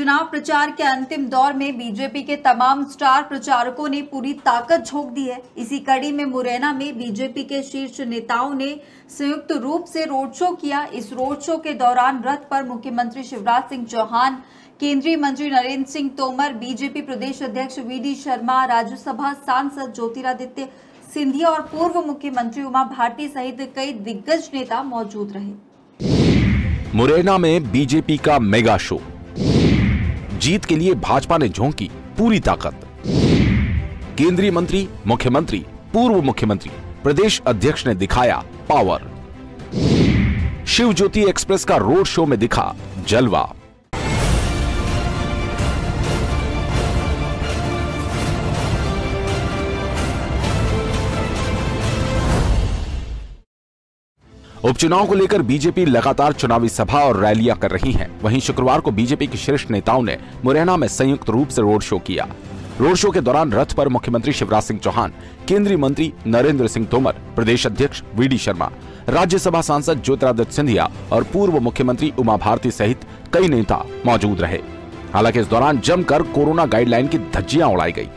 चुनाव प्रचार के अंतिम दौर में बीजेपी के तमाम स्टार प्रचारकों ने पूरी ताकत झोंक दी है। इसी कड़ी में मुरैना में बीजेपी के शीर्ष नेताओं ने संयुक्त रूप से रोड शो किया। इस रोड शो के दौरान रथ पर मुख्यमंत्री शिवराज सिंह चौहान, केंद्रीय मंत्री नरेंद्र सिंह तोमर, बीजेपी प्रदेश अध्यक्ष वी शर्मा, राज्यसभा सांसद ज्योतिरादित्य सिंधिया और पूर्व मुख्यमंत्री उमा भारती सहित कई दिग्गज नेता मौजूद रहे। मुरैना में बीजेपी का मेगा शो। जीत के लिए भाजपा ने झोंकी, पूरी ताकत। केंद्रीय मंत्री, मुख्यमंत्री, पूर्व मुख्यमंत्री, प्रदेश अध्यक्ष ने दिखाया पावर। शिव ज्योति एक्सप्रेस का रोड शो में दिखा जलवा। उपचुनाव को लेकर बीजेपी लगातार चुनावी सभा और रैलियाँ कर रही है। वहीं शुक्रवार को बीजेपी के शीर्ष नेताओं ने मुरैना में संयुक्त रूप से रोड शो किया। रोड शो के दौरान रथ पर मुख्यमंत्री शिवराज सिंह चौहान, केंद्रीय मंत्री नरेंद्र सिंह तोमर, प्रदेश अध्यक्ष वीडी शर्मा, राज्यसभा सांसद ज्योतिरादित्य सिंधिया और पूर्व मुख्यमंत्री उमा भारती सहित कई नेता मौजूद रहे। हालाँकि इस दौरान जमकर कोरोना गाइडलाइन की धज्जियाँ उड़ाई गई।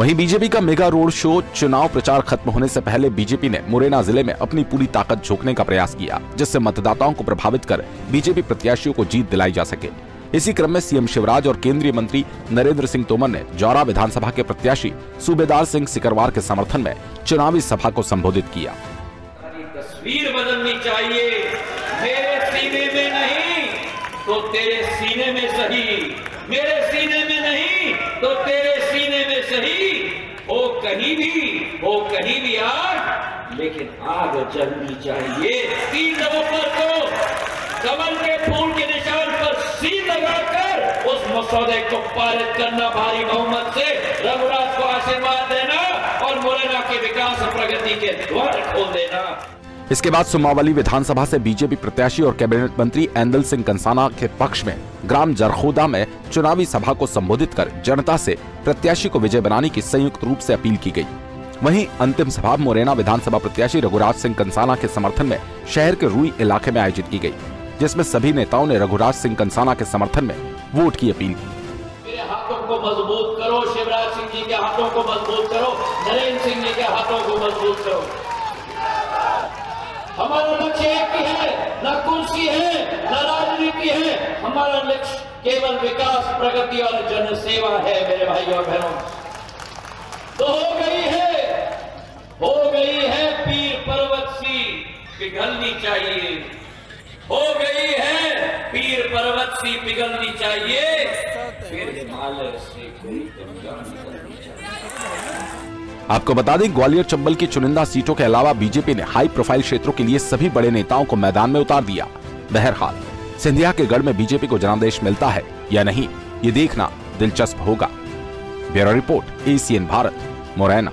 वहीं बीजेपी का मेगा रोड शो चुनाव प्रचार खत्म होने से पहले बीजेपी ने मुरैना ज़िले में अपनी पूरी ताकत झोंकने का प्रयास किया, जिससे मतदाताओं को प्रभावित कर बीजेपी प्रत्याशियों को जीत दिलाई जा सके। इसी क्रम में सीएम शिवराज और केंद्रीय मंत्री नरेंद्र सिंह तोमर ने जौरा विधानसभा के प्रत्याशी सूबेदार सिंह सिकरवार के समर्थन में चुनावी सभा को संबोधित किया। तस्वीर बदलनी चाहिए। मेरे सीने में नहीं तो तेरे सीने में सही। मेरे सीने में नहीं तो तेरे कहीं भी हो कहीं भी आग लेकिन आग जलनी चाहिए। तीन नवंबर को कमल के फूल के निशान पर सी लगाकर उस मसौदे को पारित करना भारी बहुमत से। रघुराज को आशीर्वाद देना और मुरैना के विकास और प्रगति के द्वार खोल देना। इसके बाद सुमावली विधानसभा से बीजेपी प्रत्याशी और कैबिनेट मंत्री एंदल सिंह कंसाना के पक्ष में ग्राम जरखोदा में चुनावी सभा को संबोधित कर जनता से प्रत्याशी को विजय बनाने की संयुक्त रूप से अपील की गई। वहीं अंतिम सभा मुरैना विधानसभा प्रत्याशी रघुराज सिंह कंसाना के समर्थन में शहर के रुई इलाके में आयोजित की गई जिसमें सभी नेताओं ने रघुराज सिंह कंसाना के समर्थन में वोट की अपील की मज़बूत करो, शिवराज सिंह जी के हाथों को मज़बूत करो, नरेंद्र सिंह जी के हाथों को मज़बूत करो। हमारा लक्ष्य एक ही है, न कुर्सी है, न राजनीति है। हमारा लक्ष्य केवल विकास, प्रगति और जन सेवा है, मेरे भाई और बहनों। तो हो गई है, हो गई है पीर पर्वत सी, पिघलनी चाहिए। हो गई है पीर पर्वत सी, पिघलनी चाहिए। फिर हिमालय से कोई चाहिए। आपको बता दें, ग्वालियर चंबल की चुनिंदा सीटों के अलावा बीजेपी ने हाई प्रोफ़ाइल क्षेत्रों के लिए सभी बड़े नेताओं को मैदान में उतार दिया। बहरहाल, सिंधिया के गढ़ में बीजेपी को जनादेश मिलता है या नहीं, ये देखना दिलचस्प होगा। Bureau report, ACN Bharat, Morena.